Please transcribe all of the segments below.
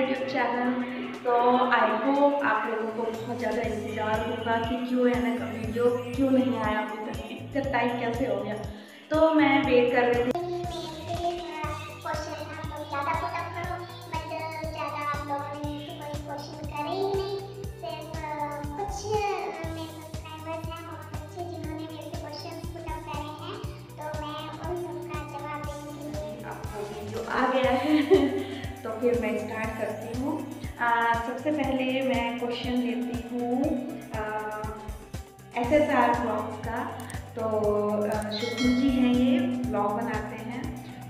YouTube channel तो I hope आप लोगों को बहुत ज़्यादा इंतज़ार होगा कि क्यों है ना का वीडियो क्यों नहीं आया अभी तक? इतना टाइम कैसे हो गया? तो मैं वेट कर रही थी। आ गया है। फिर मैं स्टार्ट करती हूँ। सबसे पहले मैं क्वेश्चन लेती हूँ एस एस आर ब्लॉग का। तो शुभम जी हैं ये ब्लॉग बनाते हैं।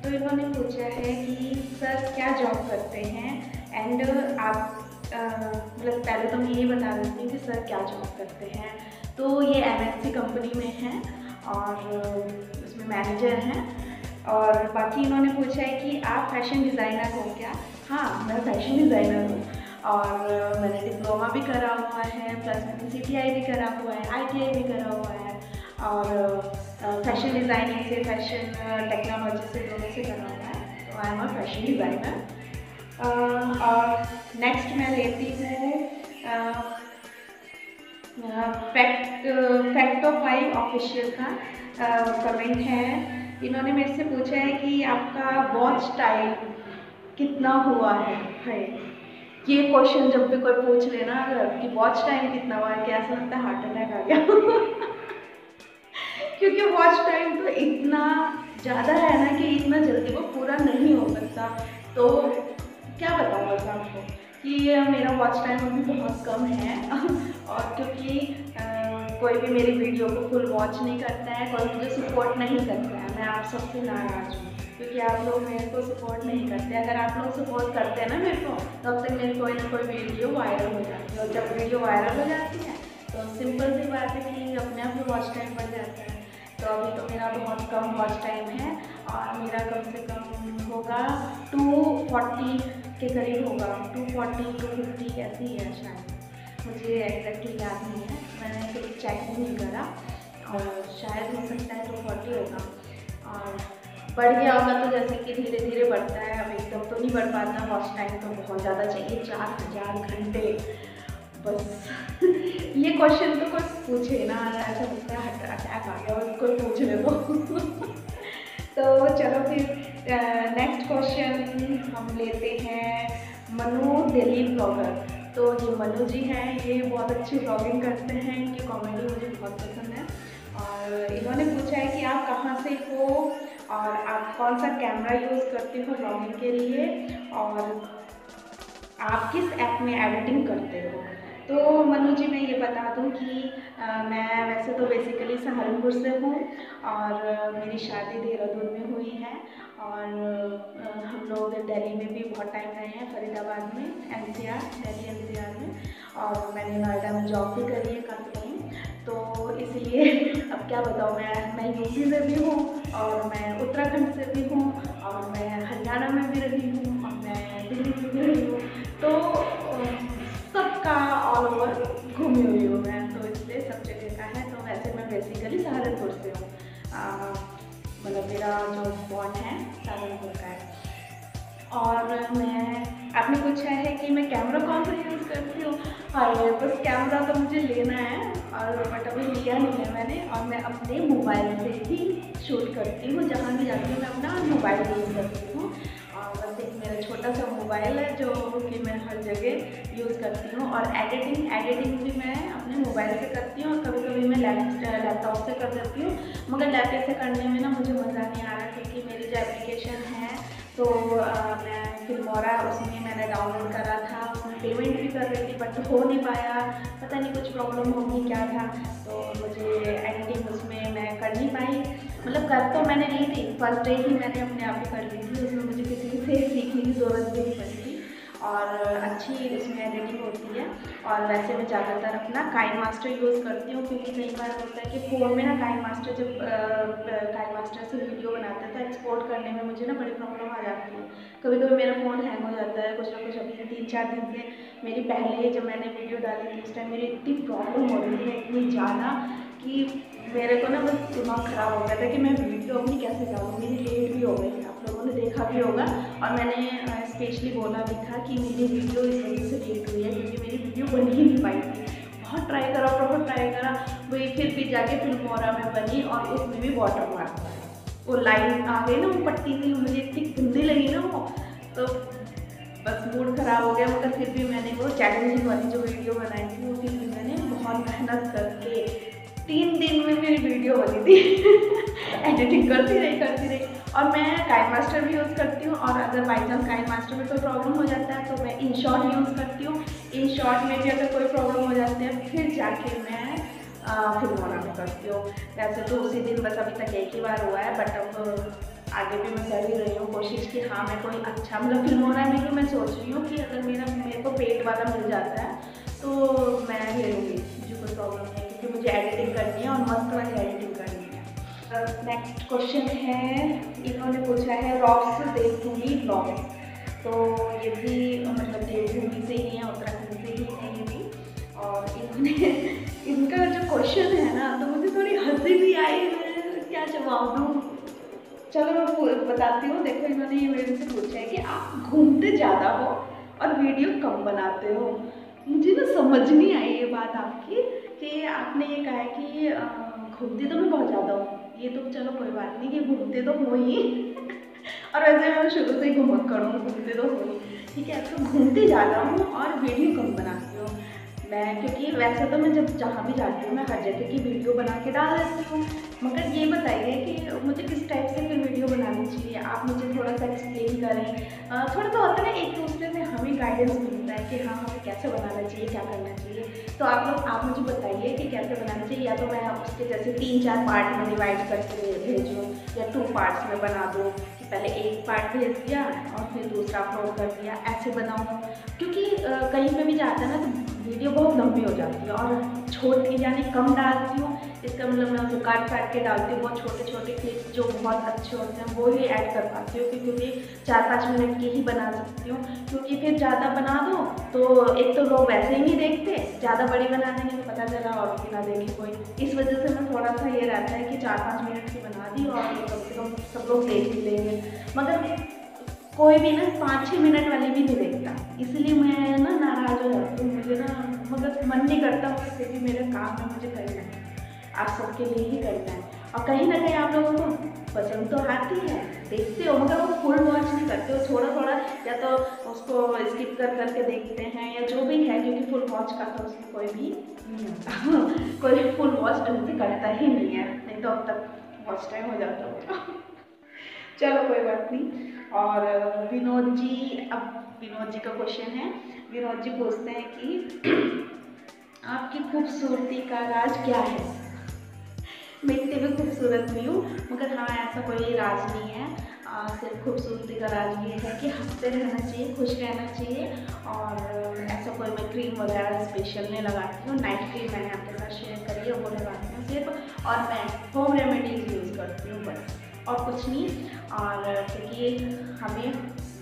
तो इन्होंने पूछा है कि, सर, क्या जॉब करते हैं? एंड आप मतलब पहले तो मैं ये बता देती हूँ कि, सर, क्या जॉब करते हैं? तो ये एम कंपनी में हैं और, उसमें मैनेजर हैं। और बाकी इन्होंने पूछा है कि, आप फ़ैशन डिज़ाइनर हो क्या? हाँ मैं फ़ैशन डिज़ाइनर हूँ। और मैंने डिप्लोमा भी करा हुआ है प्लस मैंने सी टी आई भी करा हुआ है आई टी आई भी करा हुआ है। और फ़ैशन डिज़ाइनिंग से फ़ैशन टेक्नोलॉजी से दोनों से करा हुआ है। तो I am a fashion designer और नेक्स्ट मैं लेती हूँ फैक्ट ऑफ़ फाइव ऑफिशियल का कमेंट है। इन्होंने मेरे से पूछा है कि आपका वॉच टाइम कितना हुआ है? है। ये क्वेश्चन जब भी कोई पूछ लेना अगर कि वॉच टाइम कितना हुआ है कि ऐसा लगता है? हार्ट अटैक आ गया। क्योंकि वॉच टाइम तो इतना ज़्यादा है ना कि इतना जल्दी वो पूरा नहीं हो सकता। तो क्या बताऊँ बस आपको कि मेरा वॉच टाइम अभी बहुत कम है। और क्योंकि कोई भी मेरी वीडियो को फुल वॉच नहीं करता है, कोई मुझे सपोर्ट नहीं करता है। मैं आप सबसे नाराज़ हूँ, क्योंकि आप लोग मेरे को सपोर्ट नहीं करते। अगर आप लोग सपोर्ट करते हैं ना मेरे को, तब तक मेरी कोई ना कोई वीडियो वायरल हो जाती है। और जब वीडियो वायरल हो जाती है तो सिंपल सी बात है कि अपने आप में वॉच टाइम बढ़ जाता है। तो अभी तो मेरा बहुत कम वॉच टाइम है, और मेरा कम से कम होगा टू फोर्टी के करीब होगा। टू फोर्टी टू फिफ्टी ऐसी है शायद। मुझे एग्जैक्टली याद नहीं है। मैंने कभी चेक नहीं करा और शायद हो सकता है टू फोर्टी होगा। और बढ़ गया होगा तो जैसे कि धीरे धीरे बढ़ता है। अब एकदम तो नहीं बढ़ पाता। वॉच टाइम तो बहुत ज़्यादा चाहिए। चार हज़ार घंटे। बस। ये क्वेश्चन तो कुछ पूछे ना। लगता है अटैक आ गया और कोई पूछ ले तो तो चलो फिर नेक्स्ट क्वेश्चन हम लेते हैं। मनु दिल्ली ब्लॉगर तो ये मनु जी हैं ये बहुत अच्छी ब्लॉगिंग करते हैं इनकी कॉमेडी मुझे बहुत पसंद है। और इन्होंने पूछा है कि आप कहाँ से हो और आप कौन सा कैमरा यूज़ करते हो ब्लॉगिंग के लिए और आप किस ऐप में एडिटिंग करते हो? तो मनु जी मैं ये बता दूँ कि आ, मैं वैसे तो बेसिकली सहारनपुर से हूँ और मेरी शादी देहरादून में हुई है और हम लोग दिल्ली में भी बहुत टाइम रहे हैं, फरीदाबाद में N C R Delhi N C R में और मैंने नोएडा में जॉब भी करी है काफ़ी टाइम तो इसलिए अब क्या बताऊँ, मैं मैं यूपी से भी हूँ और मैं उत्तराखंड से भी हूँ और मैं हरियाणा में भी रही हूँ और मैं दिल्ली में भी रही हूँ। तो और मैं, आपने पूछा है कि मैं कैमरा कौन सा यूज़ करती हूँ? और बस कैमरा तो मुझे लेना है और बट अभी लिया नहीं है मैंने और मैं अपने मोबाइल से ही शूट करती हूँ, जहाँ भी जाती हूँ मैं अपना मोबाइल यूज़ करती हूँ। और बस एक मेरा छोटा सा मोबाइल है जो कि मैं हर जगह यूज़ करती हूँ और एडिटिंग एडिटिंग भी मैं अपने मोबाइल से करती हूँ और कभी कभी मैं लैपटॉप से कर देती हूँ। मगर लैपटॉप से करने में ना मुझे मज़ा नहीं आ रहा क्योंकि मेरी जो एप्लीकेशन है तो मैं फिल्मोरा उसमें मैंने डाउनलोड करा था, उसमें पेमेंट भी कर रही थी बट हो नहीं पाया। पता नहीं कुछ प्रॉब्लम होगी, क्या था। तो मुझे एडिटिंग उसमें मैं कर नहीं पाई। मतलब कर तो मैंने नहीं थी फ़र्स्ट डे ही मैंने अपने आप ही कर ली थी, उसमें मुझे किसी से सीखने की ज़रूरत भी नहीं पड़ी और अच्छी उसमें एडिटिंग होती है। और वैसे मैं ज़्यादातर अपना काइन मास्टर यूज़ करती हूँ, क्योंकि कई बार होता है कि फ़ोन में ना काइन मास्टर जब काइन मास्टर से वीडियो बनाते हैं तो एक्सपोर्ट करने में मुझे ना बड़ी प्रॉब्लम आ जाती है। कभी कभी मेरा फ़ोन हैंग हो जाता है, कुछ ना कुछ अभी तीन चार दिन से। मेरी पहले जब मैंने वीडियो डाली थी उस टाइम मेरी इतनी प्रॉब्लम हो रही है इतनी ज़्यादा कि मेरे को ना बस दिमाग ख़राब हो गया था कि मैं वीडियो अपनी कैसे डालूँ मेरी लेट भी हो गई, आप लोगों ने देखा देखा भी होगा। और मैंने स्पेशली बोला भी था कि मेरी वीडियो इस वजह से लेट हुई है, क्योंकि मेरी वीडियो बन ही नहीं पाई थी। बहुत ट्राई करा, बहुत ट्राई करा, वही फिर भी जाके फिल्मोरा में बनी और उसमें भी वाटर मारता है वो लाइन आ गई ना, वो पट्टी थी, मुझे इतनी गंदी लगी ना वो तो बस मूड ख़राब हो गया। मगर फिर भी मैंने वो चैलेंजिंग वाली जो वीडियो बनाई थी, वो फिर भी मैंने बहुत मेहनत करके तीन दिन में मेरी वीडियो बनी थी। एडिटिंग करती रही करती रही। और मैं काइन मास्टर भी यूज़ करती हूँ और अगर बाई चांस काइन मास्टर में कोई प्रॉब्लम हो जाता है तो मैं इन शॉर्ट यूज़ करती हूँ। इन शॉर्ट में भी अगर कोई प्रॉब्लम हो जाती है, फिर जाके मैं फिल्मोना में करती हूँ। वैसे तो उसी दिन बस अभी तक एक ही बार हुआ है बट अब आगे भी मैं कर ही रही हूँ कोशिश कि हाँ मैं कोई अच्छा मतलब फिल्मोना में भी मैं सोच रही हूँ कि अगर मेरा, मेरे को पेट वाला मिल जाता है तो मैं ले लूँगी, मुझे कोई प्रॉब्लम नहीं क्योंकि मुझे एडिटिंग करनी है और मस्त वाली एडिटिंग है नेक्स्ट क्वेश्चन है, इन्होंने पूछा है रॉक्स देवभूमि ब्लॉग्स तो ये भी मतलब देवभूमि से ही है, उत्तराखंड से ही है ये भी। और इन्होंने, इनका जो क्वेश्चन है ना तो मुझे थोड़ी हँसी भी आई क्या जवाब दूँ? चलो, मैं बताती हूँ। देखो, इन्होंने ये मेरे से पूछा है कि आप घूमते ज़्यादा हो और वीडियो कम बनाते हो। मुझे ना समझ नहीं आई ये बात आपकी, कि आपने ये कहा है कि घूमती तो मैं बहुत ज़्यादा हूँ। ये तो चलो कोई बात नहीं कि घूमते तो हो ही। और वैसे मैं शुरू से ही घूमत करूँ, घूमते तो हो ही। ठीक है तो घूमती ज़्यादा हूँ और वीडियो कम बनाती हूँ। मैं, क्योंकि वैसे तो मैं जब जहाँ भी जाती हूँ, मैं हर जगह की वीडियो बना के डाल देती हूँ। मगर ये बताइए कि मुझे किस टाइप से फिर वीडियो बनानी चाहिए? आप मुझे थोड़ा सा एक्सप्लेन करें। थोड़ा तो होता है ना, एक दूसरे से हमें गाइडेंस मिलता है कि हाँ हमें कैसे बनाना चाहिए, क्या करना चाहिए। तो आप लोग, आप मुझे बताइए कि कैसे बनाना चाहिए, या तो मैं उसके जैसे तीन चार पार्ट में डिवाइड करके भेजूँ, या टू पार्ट्स में बना दूँ पहले एक पार्ट भेज दिया, और फिर दूसरा अपलोड कर दिया, ऐसे बनाऊँ। क्योंकि कहीं पे भी जाता है ना तो वीडियो बहुत लंबी हो जाती है, और छोटी यानी कम डालती हूँ इसका मतलब मैं उसे काट काट के डालती हूँ, बहुत छोटे छोटे क्लिप्स जो बहुत अच्छे होते हैं, वो ही ऐड कर पाती हूँ, क्योंकि चार पाँच मिनट की ही बना सकती हूँ। क्योंकि फिर ज़्यादा बना दो तो एक तो लोग वैसे ही नहीं देखते, ज़्यादा बड़ी बना देंगे तो पता चला और भी ना देखे कोई। इस वजह से मैं थोड़ा सा ये रहता है कि चार पाँच मिनट की बना दी और कम से कम सब लोग देख ही लेंगे। मगर कोई भी ना, पाँच छः मिनट वाली भी नहीं देखता। इसलिए मैं ना नाराज़ हो जाती हूँ, मुझे ना मगर मन नहीं करता फिर भी मेरा काम है मुझे करना है आप सबके लिए ही करना है। और कहीं ना कहीं आप लोगों को पसंद तो आती है देखते हो, मगर वो फुल वॉच नहीं करते हो। थोड़ा थोड़ा या तो उसको स्किप कर करके देखते हैं या जो भी है, क्योंकि फुल वॉच का तो उसमें कोई भी कोई फुल वॉच ढंग से करता ही नहीं है, नहीं तो अब तक वॉच टाइम हो जाता होगा। चलो, कोई बात नहीं। और विनोद जी, अब विनोद जी का क्वेश्चन है। विनोद जी पूछते हैं कि आपकी खूबसूरती का राज क्या है? मैं इतनी भी खूबसूरत भी हूँ मगर हाँ ऐसा कोई राज नहीं है। आ, सिर्फ़ खूबसूरती का राज ये है कि हँसते रहना चाहिए खुश रहना चाहिए और ऐसा कोई मैं क्रीम वगैरह स्पेशल नहीं लगाती हूँ। नाइट क्रीम मैंने आपके साथ शेयर करी है वो लगाती हूँ सिर्फ़ और मैं होम रेमेडीज़ यूज़ करती हूँ बस और कुछ नहीं। और क्योंकि हमें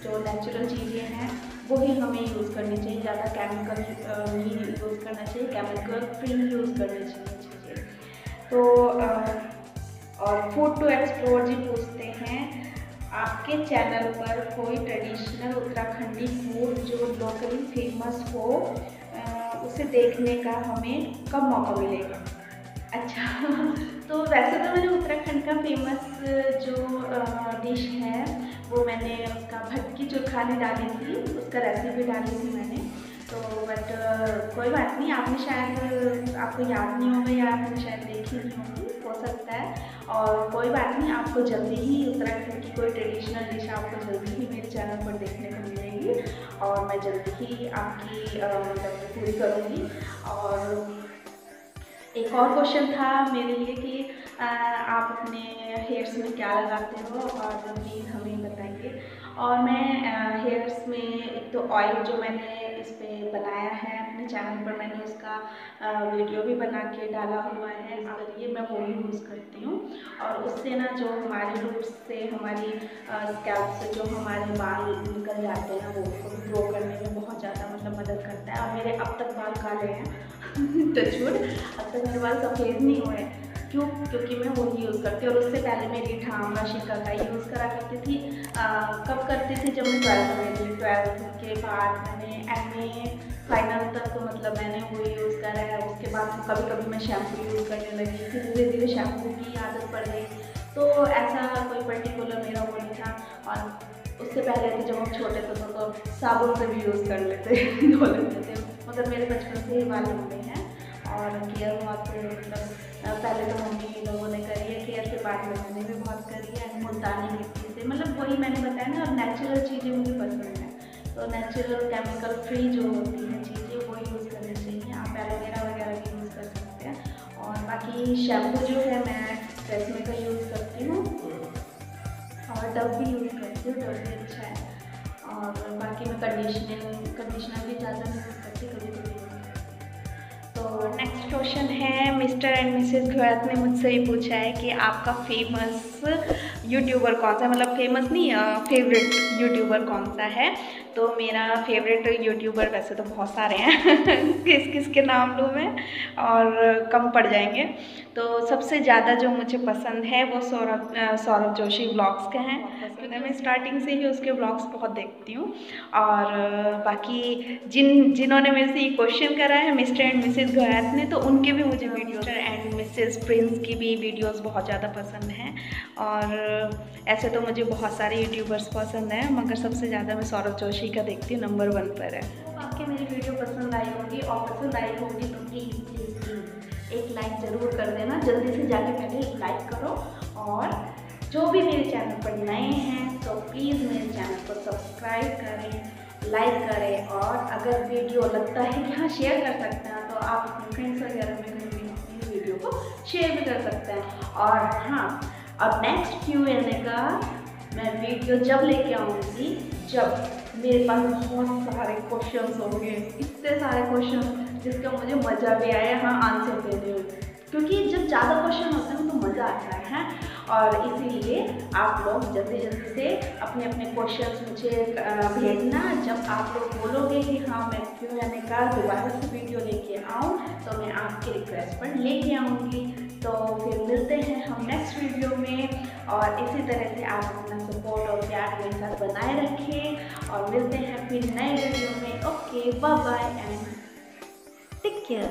जो नेचुरल चीज़ें हैं वो ही हमें यूज़ करनी चाहिए ज़्यादा केमिकल नहीं यूज़ करना चाहिए केमिकल फ्री यूज़ करनी चाहिए। तो और फ़ूड टू एक्सप्लोर जी पूछते हैं। आपके चैनल पर कोई ट्रेडिशनल उत्तराखंडी फ़ूड जो लोकली फ़ेमस हो उसे देखने का हमें कब मौका मिलेगा? अच्छा तो वैसे तो मैंने उत्तराखंड का फ़ेमस जो डिश है, वो मैंने उसका भटकी चुरखाने डाली थी, उसका रेसिपी डाली थी तो बट कोई बात नहीं, आपने शायद, आपको याद नहीं होगा या आपने शायद देखी नहीं होगी, हो सकता है। और कोई बात नहीं, आपको जल्दी ही उत्तराखंड की कोई ट्रेडिशनल डिश आपको जल्दी ही मेरे चैनल पर देखने को मिलेगी। और मैं जल्दी ही आपकी मतलब पूरी करूँगी। और एक और क्वेश्चन था मेरे लिए कि आप अपने हेयर्स में क्या लगाते हो? और प्लीज़ हमें बताइए। और मैं हेयर्स में एक तो ऑयल जो मैंने इस पर बनाया है, अपने चैनल पर मैंने उसका वीडियो भी बना के डाला हुआ है। इस करिए मैं वो ही यूज़ करती हूँ। और उससे ना जो हमारे रूट्स से, हमारी स्कैल्प से जो हमारे बाल निकल जाते हैं, वो ग्रो करने में बहुत ज़्यादा मतलब मदद करता है। और मेरे अब तक बाल काले हैं। टचवुड अब तक मेरे बाल सफ़ेद नहीं हुए। क्यों? क्योंकि मैं वही यूज़ करती हूँ और उससे पहले मेरी ठाम शिका का यूज़ करा करती थी। आ, कब करती थी? जब मैं ट्वेल्थ में थी। ट्वेल्थ के बाद मैंने एम ए फाइनल तक तो मतलब मैंने वो यूज़ करा है। उसके बाद कभी कभी मैं शैम्पू यूज़ करने लगी फिर धीरे धीरे शैम्पू की आदत पड़ गई। तो ऐसा कोई पर्टिकुलर मेरा वो नहीं था। और उससे पहले थे जब हम छोटे थे तो, तो साबुन से भी यूज़ कर लेते धो लेते थे। मतलब मेरे बचपन से ही वाले हुए हैं और केयर बहुत मतलब पहले तो मम्मी लोगों ने करी है केयर के बाद में मैंने भी बहुत करी है, मुल्तानी मिट्टी से। मतलब वही मैंने बताया ना, और नेचुरल चीज़ें मुझे पसंद है। तो नेचुरल केमिकल फ्री जो होती है चीज़ें, वो यूज़ करनी चाहिए आप एलोवेरा वगैरह भी यूज़ कर सकते हैं। और बाकी शैम्पू जो है, मैं ट्रेसमे का यूज़ करती हूँ। और डब भी यूज़ करती हूँ डब भी अच्छा है। और बाकी मैं कंडीशनिंग कंडीशनर भी ज़्यादा use mister and missus Ghoyat ने मुझसे ये पूछा है कि आपका फ़ेमस यूट्यूबर कौन सा मतलब फ़ेमस नहीं फेवरेट यूट्यूबर कौन सा है? तो मेरा फेवरेट यूट्यूबर वैसे तो बहुत सारे हैं। किस किस के नाम लूँ मैं? और कम पड़ जाएँगे। तो सबसे ज़्यादा जो मुझे पसंद है वो सौरभ सौरभ जोशी ब्लॉग्स के हैं। क्योंकि मैं स्टार्टिंग से ही उसके ब्लॉग्स बहुत देखती हूँ। और बाकी जिन जिन्होंने मेरे से ये क्वेश्चन करा है मिस्टर एंड मिसेज गोयात ने तो उनके भी मुझे वीडियो एंड मिसेज प्रिंस की भी वीडियोज़ बहुत ज़्यादा पसंद हैं। और ऐसे तो मुझे बहुत सारे यूट्यूबर्स पसंद हैं, मगर सबसे ज़्यादा मैं सौरभ जोशी का देखती हूँ नंबर वन पर है। आपके मेरी वीडियो पसंद आई होगी और पसंद आई होगी तो प्लीज़ प्लीज़ एक लाइक ज़रूर कर देना। जल्दी से जाके पहले एक लाइक करो और जो भी मेरे चैनल पर नए हैं तो प्लीज़ मेरे चैनल को सब्सक्राइब करें लाइक करें और अगर वीडियो लगता है कि हाँ शेयर कर सकते हैं तो आप अपने फ्रेंड्स वगैरह में और हाँ अब नेक्स्ट क्यू एन ए का मैं वीडियो जब लेके आऊँगी, जब मेरे पास बहुत सारे क्वेश्चन होंगे, इतने सारे क्वेश्चन जिसका मुझे मज़ा भी आया हाँ आंसर देने में। क्योंकि जब ज़्यादा क्वेश्चन होते हैं तो मज़ा आता है। और इसीलिए आप लोग जल्दी जल्दी से अपने अपने क्वेश्चन मुझे भेजना। जब आप लोग बोलोगे कि हाँ मैं क्यों यानी का दोबारा से वीडियो लेके आऊँ तो मैं आपकी रिक्वेस्ट पर लेके आऊँगी। तो फिर मिलते हैं हम नेक्स्ट वीडियो में। और इसी तरह से आप अपना सपोर्ट और प्यार मेरे साथ बनाए रखें। और मिलते हैं फिर नए वीडियो में। Okay bye bye and take care